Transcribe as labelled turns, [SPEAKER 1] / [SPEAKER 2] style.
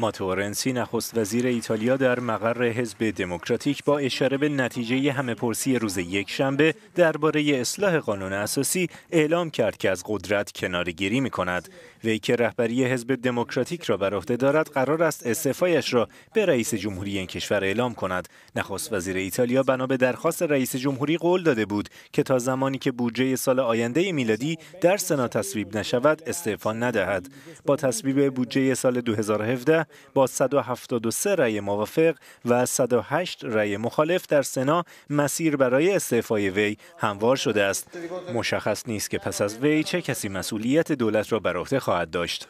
[SPEAKER 1] ماتو رنسی نخست وزیر ایتالیا در مقر حزب دموکراتیک با اشاره به نتیجه همه پرسی روز یک شنبه درباره اصلاح قانون اساسی اعلام کرد که از قدرت کنارگیری می کند. وی که رهبری حزب دموکراتیک را بر عهده دارد قرار است استعفایش را به رئیس جمهوری این کشور اعلام کند. نخست وزیر ایتالیا بنا به درخواست رئیس جمهوری قول داده بود که تا زمانی که بودجه سال آینده میلادی در سنا تصویب نشود استعفا ندهد. با تصویب بودجه سال 2017 با 173 رأی موافق و 108 رأی مخالف در سنا مسیر برای استعفای وی هموار شده است. مشخص نیست که پس از وی چه کسی مسئولیت دولت را بر عهده خواهد داشت.